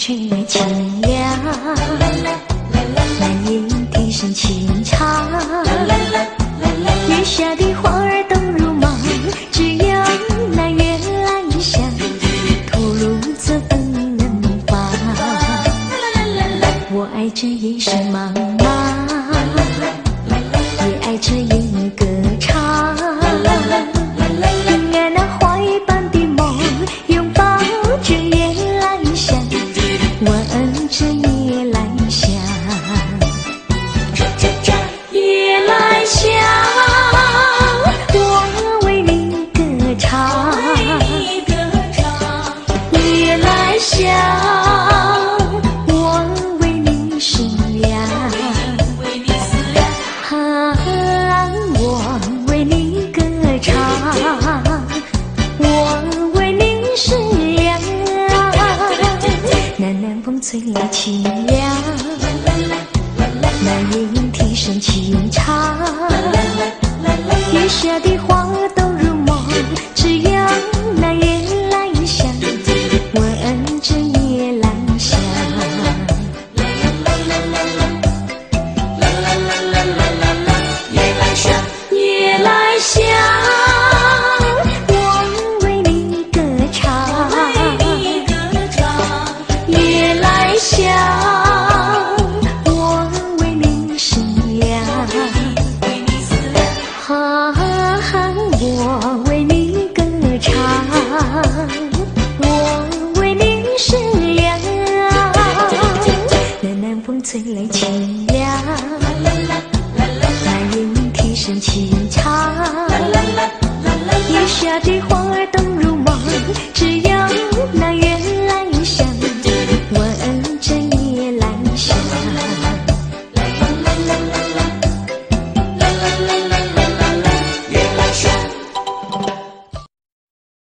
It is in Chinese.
曲清凉，满盈笛声轻唱，月下的花儿。我为你思量我为你歌唱。我为你思量风吹来清凉那夜莺啼声齐唱。月亮在云梯声轻唱，夜下的。